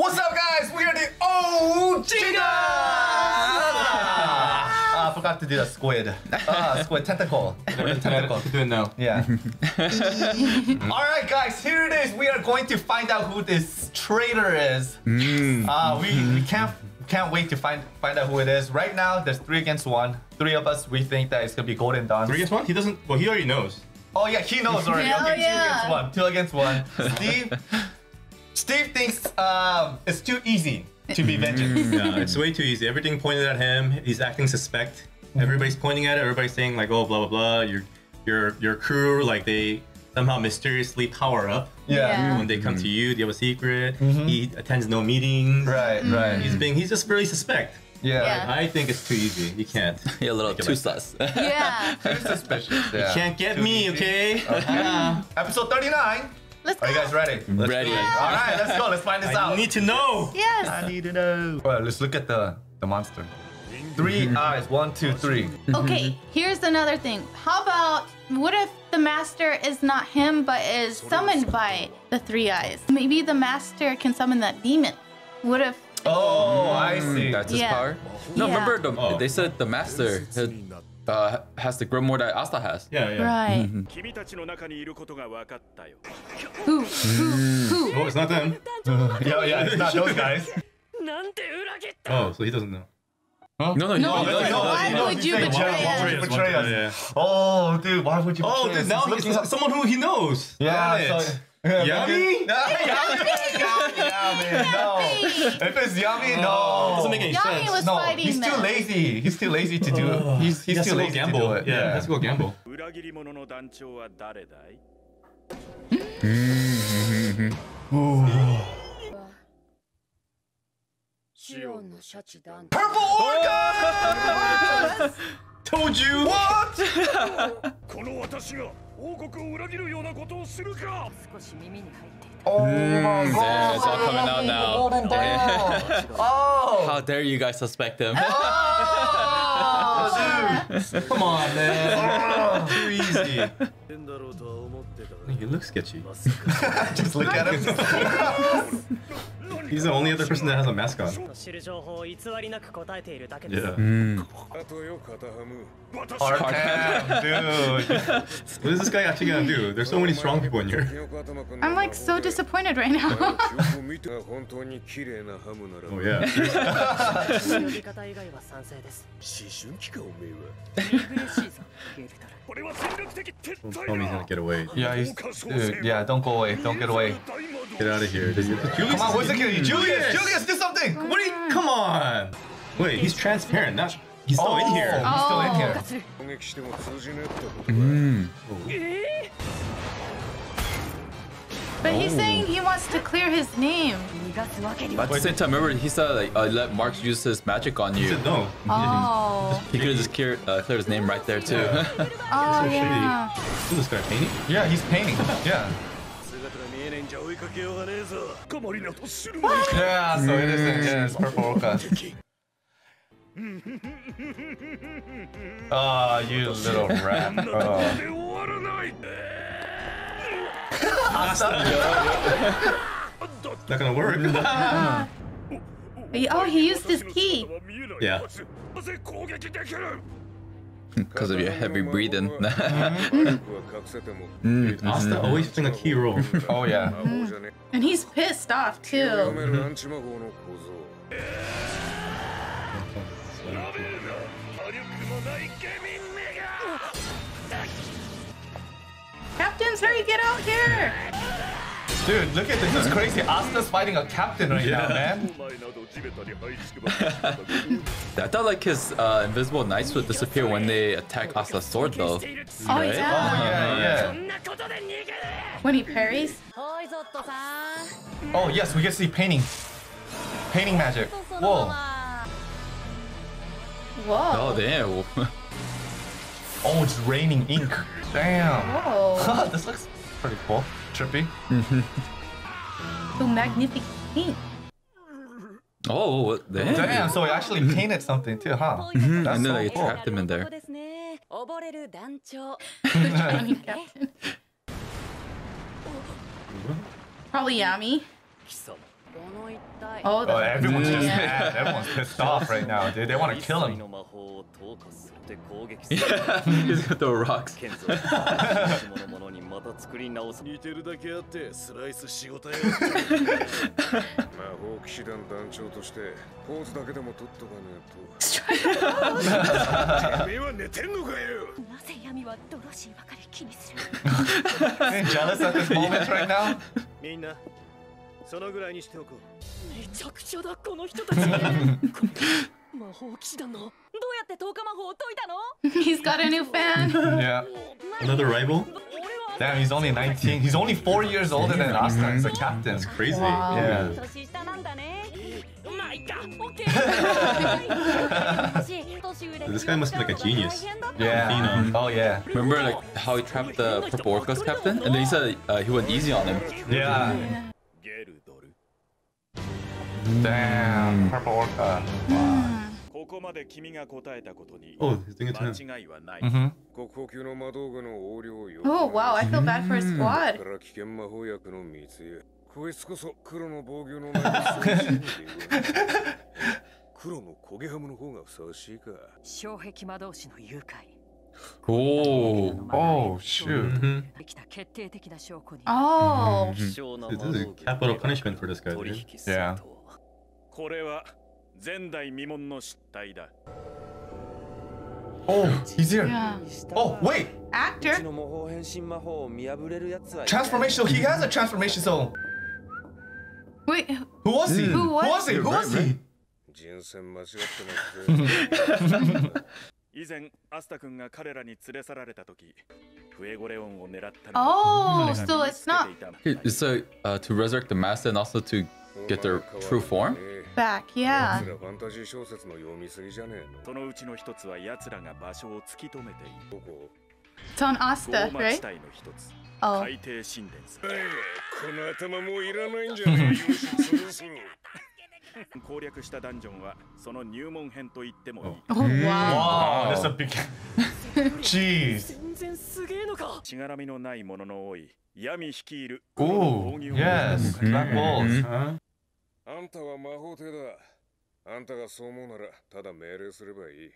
What's up, guys? We are the OGs! Ah, I forgot to do the squid. Ah, squid tentacle. tentacle. Do it now. Yeah. All right, guys. Here it is. We are going to find out who this traitor is. Uh, we we can't can't wait to find find out who it is. Right now, there's three against one. Three of us. We think that it's gonna be Golden Dawn. Three against one? He doesn't. Well, he already knows. Oh yeah, he knows already. Hell okay, two against one. Two against one. Steve. Steve thinks um, it's too easy to be mm-hmm. Vangeance. Yeah, it's way too easy. Everything pointed at him. He's acting suspect. Mm-hmm. Everybody's pointing at it. Everybody's saying like, "Oh, blah blah blah." Your your your crew like they somehow mysteriously power up. Yeah. When they come to mm-hmm. you, do you have a secret? He attends no meetings. Right, right. He's being. He's just really suspect. yeah. Yeah. I think it's too easy. You can't. Yeah, a little too like that. sus. Yeah. Too suspicious. Yeah. Can't get Too me, easy. okay? Okay. Episode 39. Let's go. Are you guys ready? Let's Ready. do. All right, let's go. Let's find this I out. I need to know. Yes. I need to know. All right, let's look at the the monster. Three eyes. One, two, three. Okay, here's another thing. How about what if the master is not him but is summoned by the three eyes? Maybe the master can summon that demon. What if Oh, I see. Mm, that's his Yeah. power. No, Yeah. remember the, Oh. they said the master had, uh, has to grow more than Asta has. Yeah, yeah. Right. Mm-hmm. who? Who? Mm. Who? Oh, it's not them. yeah, yeah, it's not those guys. oh, so he doesn't know. Huh? No, no, no, no, no, no, Why no, would you betray, betray us? Betray us. Yeah. Oh, dude, why would you oh, betray oh, us? Oh, now looking someone who he knows. Yeah. Right. So, Yami? No, Yami, Yami. If it's Yami, no. Doesn't make any Yami sense. was no, fighting he's too lazy. He's too lazy to do it. He's he's too lazy to do it. Yeah, let's go gamble. Purple Orca! Told you! What? 王国を裏切るようなことをするか少し耳に入ってい Oh my Yeah, god. it's all coming out now. Golden Dawn. Oh. How dare you guys suspect him? Oh, dude. Come on, man. Too easy. 変だろうとは思ってた He looks sketchy. Just look at him. He's the only other person that has a mask on. Yeah. Mm. Hard Hard dude. what is this guy actually gonna do? There's so many strong people in here. I'm like so disappointed right now. oh yeah. Tommy's gonna get away. Yeah, he's, dude, yeah, don't go away, don't get away. Get out of here. Julius come on, what's the kill? Julius! Julius! Do something! What are you? Come on! Wait, he's transparent. Not. He's still oh. in here. Oh. He's still in here. Oh. Mm. But oh. he's saying he wants to clear his name. But at the same time, remember he said like uh, let Mark use his magic on you. He said no. Oh. he could just clear, uh, clear his name right there too. Oh, yeah. oh yeah. Ooh, this guy painting? Yeah, he's painting. yeah. Yeah, so. Ah, oh, you little rat. Not gonna work. oh, he used his key. Yeah. Because of your heavy breathing. mm. Mm-hmm. Mm-hmm. Asta always playing a key role. oh yeah. Mm. And he's pissed off too. Mm. Captains, hurry, get out here! Dude, look at this. This is crazy. Asta's fighting a captain right yeah. now, man. I thought like his uh, invisible knights would disappear when they attack Asta's sword though. Oh, right? yeah. oh yeah, yeah. When he parries? Oh yes, we get to see painting. Painting magic. Whoa. Whoa. Oh damn. oh, it's raining ink. Damn. Whoa. this looks pretty cool. Trippy. Mm-hmm. Magnificent. Oh, damn. damn. So he actually painted something too, huh? Mm-hmm. That's so they cool. trapped him in there. Probably Yami. 貴様 の一体 Oh, Oh, the everyone's just Yeah. mad. Everyone's pissed off right now, dude. They want to 一 kill 切 him. の魔法を投下するって攻撃する Yeah, he's gonna throw rocks. 剣像はものものにまた作り直す似てるだけあってスライス仕事やってる魔法騎士団団長としてポーズだけでも取っとかねえとてめえは寝てんのかよなぜ闇はドロシーばかり気にする Are you jealous at this moment right now? みんなそのぐらいにしておこうめちゃくちゃだこの人たち魔法騎士団のどうやって10日魔法を解いたの He's got a new fan. Yeah. Another rival? 俺は Damn, he's only 19. He's only four years older than Asta. He's a captain. Crazy. Wow. Yeah. 年下なんだねまあいっかオッケ This guy must be like a genius. Yeah. Phenom. Oh yeah. Remember like how he trapped the Purple Orca's captain? And then he said uh, he went easy on him. Yeah. ゲルドル Damn. Purple Orca. ここまで君が答えたことに Oh, he's doing it to him. 間違いはない、 Mm-hmm. 国宝級の魔道具の横領よ Oh, wow. I feel bad for his か squad. ら危険魔法薬の密輸こいつこそ黒の防御のないそう信じている黒の焦げハムの方がふさわしいか障壁魔導士の誘拐 Oh. Oh shoot. Mhm. できた決定的な証拠に Oh. 希少な This 魔 is 道 a 具 capital punishment for this guy, 取 dude. 引すると Yeah. これは前代未聞の失態だ Oh, he's here. Yeah. Oh wait. Actor. Transformation. He has a transformation soul. Wait. Who was he? Who was he? Who was he? 人選間違ってなくて以前アスタ君が彼らに連れ去られた時フエゴレオンを狙ったの Oh, so it's not So uh, to resurrect the master and also to get their true form? back. や Yeah. つらファンタジー小説の読みすぎじゃねえのそのうちの一つは奴らが場所を突き止めているどこ It's on ゴ Asta, ーマ地 right? 帯の一つ Oh. 海底神殿さこの頭もういらないんじゃねえよし潰す攻略したダンジョンはその入門編と言ってもいい Oh, wow. Wow, that's a big. Jeez. 全然すげえのかしがらみのないものの多い 闇率いる yes. Black Wolves. Huh? あんたは魔法帝だあんたがそう思うならただ命令すればいい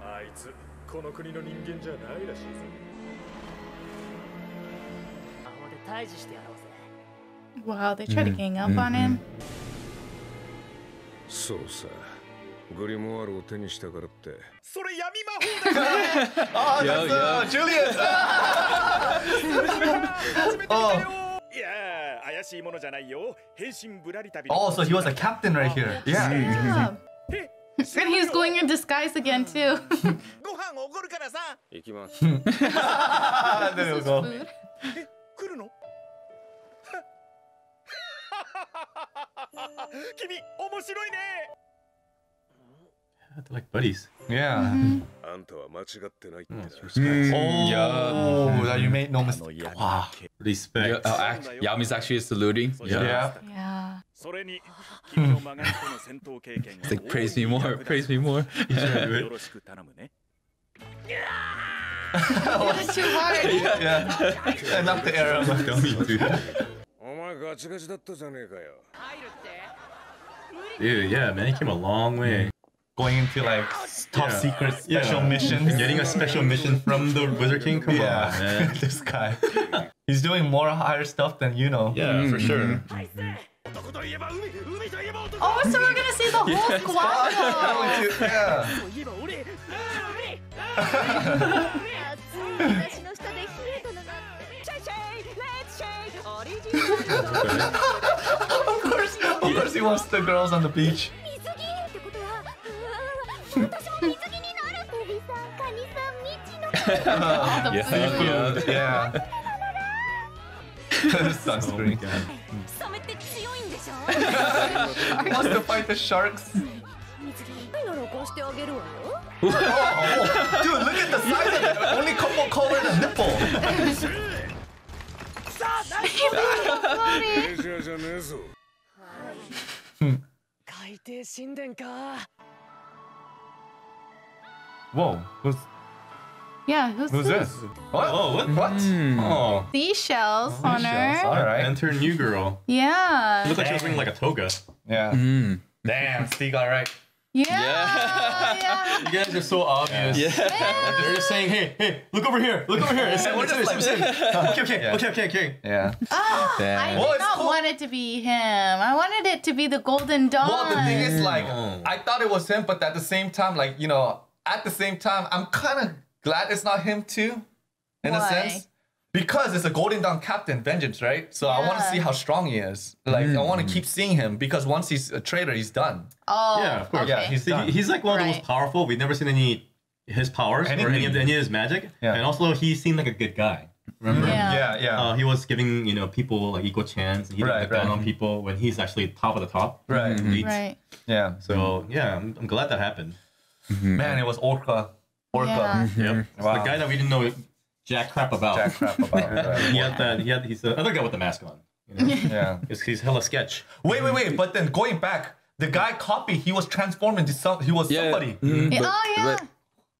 あいつこの国の人間じゃないらしいぞ魔法で退治してやろうぜ Wow, they try to gang up on him? そうさグリモワールを手にしたからってそれ闇魔法だ Oh, that's uh, Julius. oh. いやー怪しいものじゃないよ変身ぶらり旅 oh, so he was a captain right here. Yeah. Yeah. And he was going in disguise again too. ご飯おごるからさ行きます Ah, there you go. Food. 来るの君面白いね they're like buddies. Yeah. Mm -hmm. respect. Oh, yeah. that you made no mistake. Wow. Respect. Yeah, uh, act, Yami's actually saluting. Yeah. Yeah. yeah. it's like, praise me more, praise me more. Yeah. That's too hard. yeah. yeah. Enough the error. Dude, yeah, man, he came a long way going into like top yeah. secret special yeah. missions. Getting a special mission from the Wizard King? Come yeah. on, man. this guy. He's doing more higher stuff than you know. Yeah, mm -hmm. for sure. Mm -hmm. Oh, so we're gonna see the whole squad! yeah. of course, of course, he wants the girls on the beach. 私も水着になるエビさんカニさん未知の Yeah, yeah, yeah. Sunscreen. Wants to fight the sharks. Dude, look at the size of it. Only couple color the nipple. 海底神殿か Whoa. Who's... Yeah, who's, Who's this? What? Oh, what? What? Oh. Seashells on her. all right. Enter new girl. Yeah. Looked like she was wearing like a toga. Yeah. Mm. Damn, Steve got right. Yeah. Yeah. yeah. You guys are so obvious. Yeah. They're just saying, hey, hey, look over here, look over here. It's we're it's- just it's- like- Okay, okay, Yeah. okay, okay, okay. Yeah. Oh, I Damn. did Well, it's not cool. want it to be him. I wanted it to be the Golden Dawn. Well, the thing is, like, Oh. I thought it was him, but at the same time, like, you know, at the same time, I'm kind of glad it's not him too, in a sense. Because it's a Golden Dawn Captain Vangeance, right? So I want to see how strong he is. Like, I want to keep seeing him because once he's a traitor, he's done. oh, Yeah, of course. Yeah, he's See, done. he's like one of the Right. most powerful. We've never seen any his powers or any Anything. of, the, any of his magic. Yeah. And also, he seemed like a good guy. Remember? Yeah. Yeah, yeah. Uh, he was giving you know people like equal chance. And he didn't Right, down on people when he's actually top of the top. Right. Elite. Right. yeah. So yeah, I'm, I'm glad that happened. Man, it was Orca. Orca. Yeah. Yep. Wow. The guy that we didn't know jack crap about. Jack crap about. he had that. He had. He's the other guy with the mask on. You know? Yeah. he's, he's hella sketch. Wait, wait, wait. But then going back, the guy copy. He was transformed into some. He was Yeah. somebody. Mm, Yeah, but- oh, yeah. but,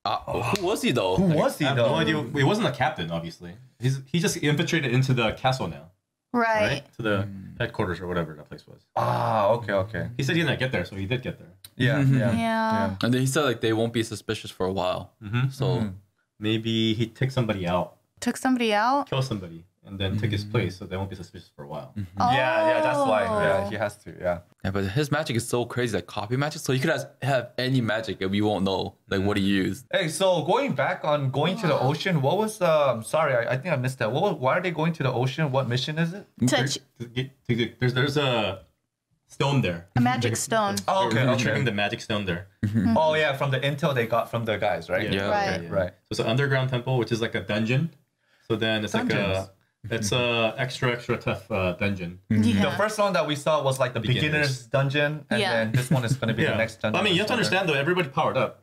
uh, who was he though? Who was he I have though? no idea. He wasn't a captain, obviously. He's he just infiltrated into the castle now, Right. right? To the headquarters or whatever that place was. Ah, okay, okay. He said he didn't get there, so he did get there. Yeah, Mhm. yeah. Yeah. And then he said like they won't be suspicious for a while. Mm-hmm. So Maybe he took somebody out, Took somebody out. killed somebody, and then took his place, so they won't be suspicious for a while. Oh. Yeah, yeah, that's why. Yeah, he has to. Yeah. yeah, but his magic is so crazy, like copy magic. So he could have, have any magic and we won't know like what he used. Hey, so going back on going to the ocean, what was um? Sorry, I, I think I missed that. What? Was, why are they going to the ocean? What mission is it? Touch To get- to get- There's there's a stone there. a magic stone. Oh, okay, They're okay. retrieving the magic stone there. Mm-hmm. Oh yeah, from the intel they got from the guys, right? Yeah. Right. Okay, right. So it's an underground temple, which is like a dungeon. So then it's Dungeons. like a it's a extra extra tough uh, dungeon. Mm-hmm. Yeah. The first one that we saw was like the beginners, Beginners. dungeon, and Yeah. then this one is gonna be the next dungeon. I mean, you have to understand though, everybody powered up.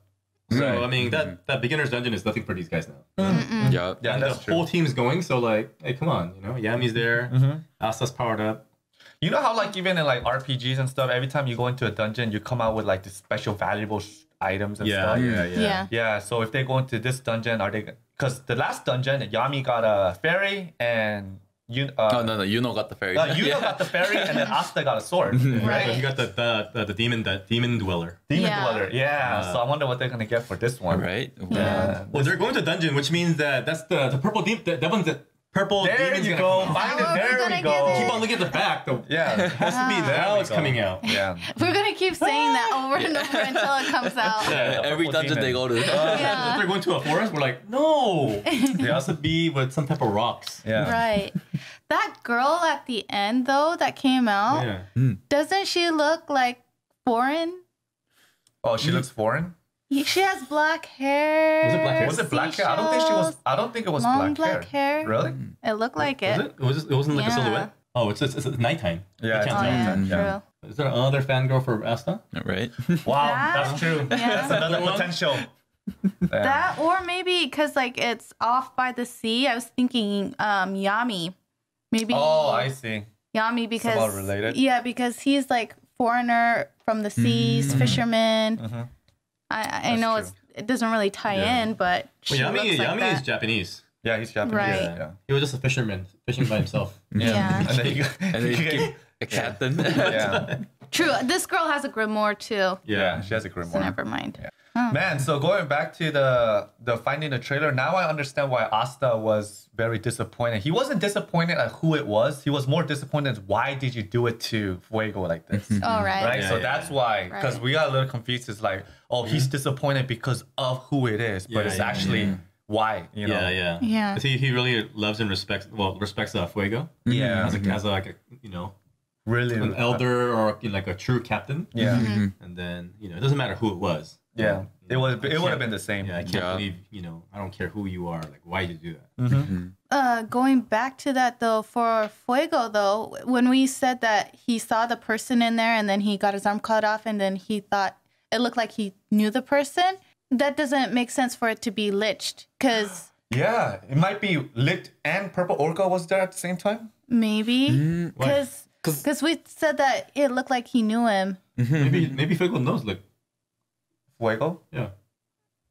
So Right. I mean, that mm-hmm. that beginner's dungeon is nothing for these guys now. Yeah. Yeah, and that's the true. whole team's going, so like, hey, come on, you know, Yami's there, Asta's powered up. You know how like even in like RPGs and stuff, every time you go into a dungeon, you come out with like the special valuable sh- items and stuff. yeah, Yeah. Yeah, Yeah. so if they go into this dungeon, are they? Because the last dungeon, Yami got a fairy, and you, uh, Oh no no, you know got the fairy. uh, Yuno yeah. got the fairy, and then Asta got a sword, Right. right? So he got the the, the, the demon the demon dweller. Demon Yeah. Dweller, yeah. so I wonder what they're gonna get for this one. right. Yeah. Well, they're going to dungeon, which means that that's the the purple demon. The, that one's the purple There demon's you gonna go. Find it. We're There we go. Keep on looking at the back. The, Yeah. it has to be ah. now. we It's coming out. Yeah. We're gonna keep saying that over and over until it comes out. Yeah. Every Purple dungeon they go demon. to. Uh, if Yeah. they're going to a forest, we're like, no. It has to be with some type of rocks. Yeah. Right. That girl at the end though that came out, Yeah. Hmm. doesn't she look like foreign? Oh, she looks foreign. She has black hair. Was it black hair? Was it black hair? I don't think she was. I don't think it was Long black, black hair. Really? It looked like it. Was it? It, was just, it wasn't like Yeah. a silhouette. Oh, it's it's, it's nighttime. Yeah, You it's can't Oh tell. yeah, true. yeah. Is there another fangirl for Asta? right. Wow, That- that's true. Yeah. That's another Another potential. Yeah. That or maybe because like it's off by the sea. I was thinking um Yami. Maybe Oh, I see. Yami because related. Yeah, because he's like foreigner from the mm-hmm. seas, mm-hmm. fisherman. Mm-hmm. I, I know it's it doesn't really tie Yeah. in, but she Well, Yami, looks like Yami that. is Japanese. Yeah, he's Japanese. Right. Yeah. He was just a fisherman fishing by himself. Yeah. And then he, And then you keep a captain. yeah. True. This girl has a grimoire too. yeah, she has a So grimoire. never mind. Man, so going back to the the finding the trailer, now I understand why Asta was very disappointed. He wasn't disappointed at who it was. He was more disappointed why did you do it to Fuego like this? All right. Right? Yeah, so yeah, that's why because Right. we got a little confused. It's like, oh, he's mm-hmm. disappointed because of who it is, but Yeah, it's yeah, actually why, you know. Yeah, yeah. Yeah. 'Cause He, he really loves and respects, well, respects uh, Fuego. Yeah. As, a, as a, mm-hmm. like a, you know, Really an uh, elder or you know, like a true captain. Yeah. Mm-hmm. And then, you know, it doesn't matter who it was. Yeah. It was it would have been the same. Yeah, I can't Yeah. believe, you know, I don't care who you are. Like, why did you do that? Mm-hmm. Mm-hmm. Uh, going back to that though, for Fuego though, when we said that he saw the person in there and then he got his arm cut off and then he thought it looked like he knew the person, that doesn't make sense for it to be Licht because Yeah, it might be Licht and purple orca was there at the same time. maybe mm, why? because because we said that it looked like he knew him. Mm-hmm. Maybe, maybe Fuego knows, like, Fuego. yeah,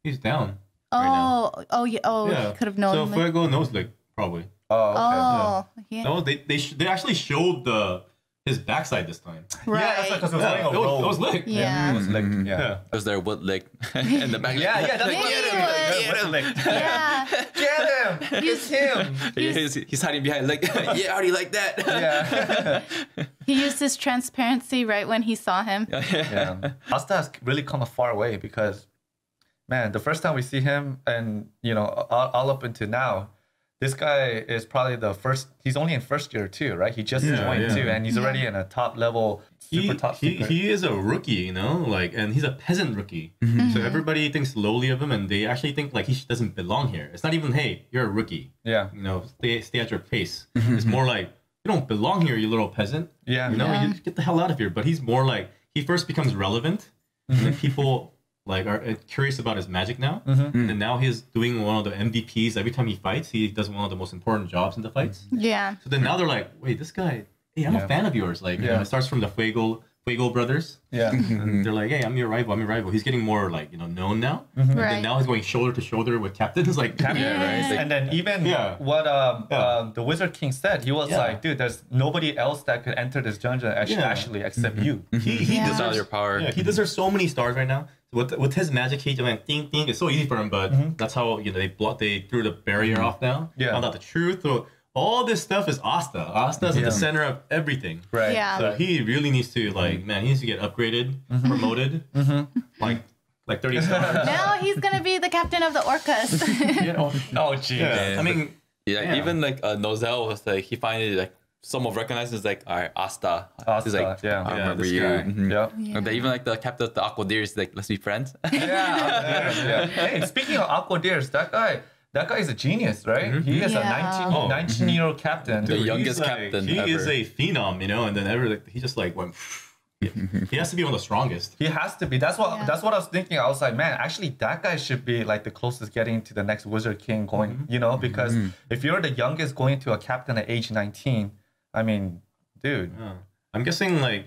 he's down. Oh, oh yeah. Oh, Yeah. could have known. So like- Fuego knows like, probably. Oh, okay. oh, yeah. No, they they sh- they actually showed the his backside this time. Right. Yeah, because it was Yeah, wearing a it was, robe. it was Licht. yeah. It was Licht, mm-hmm. yeah. Yeah. Was there wood lick in the back? Yeah, yeah, that's Maybe what it it was. was. Yeah. Get him! It's him! he's, he's hiding behind like, yeah, I already like that. Yeah. He used his transparency right when he saw him. yeah. Asta has really come a far way because, man, the first time we see him and, you know, all, all up into now, this guy is probably the first, he's only in first year too, right? He just Yeah, joined yeah. too, and he's already in a top level, super He, top he, secret. he is a rookie, you know, like, and he's a peasant rookie. Mm-hmm. So everybody thinks lowly of him, and they actually think like he doesn't belong here. It's not even, hey, you're a rookie. yeah. You know, stay stay at your pace. Mm-hmm. It's more like you don't belong here, you little peasant. Yeah. You know, Yeah. you get the hell out of here. But he's more like he first becomes relevant, and then people like are uh, curious about his magic now. And now he's doing one of the MVPs. Every time he fights, he does one of the most important jobs in the fights. Yeah. So then now they're like, wait, this guy, hey, I'm Yeah. a fan of yours. Like, you know, it starts from the Fuego Fuego brothers. Yeah. And mm-hmm. they're like, hey, I'm your rival. I'm your rival. He's getting more like you know known now. Mm-hmm. And Right. then now he's going shoulder to shoulder with captains. Like, captain, Yeah, right. Like- and then even Yeah. what um, um Yeah. um the Wizard King said, he was Yeah. like, dude, there's nobody else that could enter this dungeon actually, Yeah. actually except mm-hmm. you. he, he Yeah. deserves all your power. Yeah, he deserves so many stars right now. With with his magic, he went ding ding. It's so easy for him, but that's how you know they blocked. They threw the barrier off now. Yeah. found out the truth. So all this stuff is Asta. Asta's at the center of everything. Right. Yeah. So he really needs to like, man, he needs to get upgraded, promoted, like like thirty stars. Now he's gonna be the captain of the orcas. yeah, oh, Oh, geez. yeah. I mean, Yeah, Yeah. even like uh, Nozel was like he finally like someone recognizes like all right Asta. Asta He's like yeah. I Yeah, remember you. guy. Mhm. Yep. And then even like the captain of the Aquadeer is like let's be friends. Yeah, yeah, yeah. Hey, speaking of Aquadeers, that guy, that guy is a genius, right? Mm-hmm. He is Yeah. a 19, Oh. 19 year old captain. The youngest he's like- captain He is a phenom, you know, and then ever like, he just like went. he has to be one of the strongest. He has to be. That's what. Yeah. That's what I was thinking. I was like, man, actually, that guy should be like the closest getting to the next Wizard King going. Mm-hmm. You know, because mm-hmm. if you're the youngest going to a captain at age 19, I mean, dude. Yeah. I'm guessing like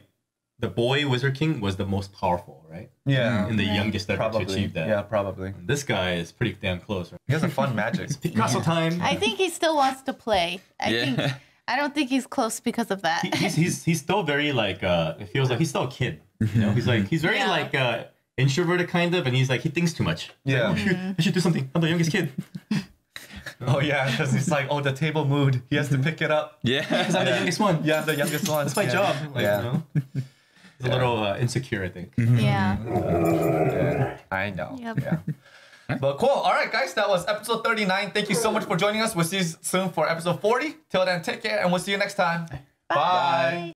the boy Wizard King was the most powerful, right? Yeah, And the Right. youngest ever to achieve that. Yeah, probably. And this guy is pretty damn close. Right? He has a fun magic. Picasso time. I think he still wants to play. I Yeah. think I don't think he's close because of that. He- he's, he's he's still very like uh it feels like he's still a kid. You know, he's like he's very Yeah. like uh introverted kind of, and he's like he thinks too much. He's like, Yeah. oh, shoot, I should do something. I'm the youngest kid. oh yeah, because he's like, oh, the table moved. He has to pick it up. yeah. Because I'm the youngest one. Yeah, the youngest one. That's my yeah. job. Like, yeah. you know? He's a little uh, insecure, I think. yeah. Yeah, I know. Yep. Yeah. But cool. All right, guys, that was episode 39. Thank you so much for joining us. We'll see you soon for episode 40. Till then, take care, and we'll see you next time. Bye.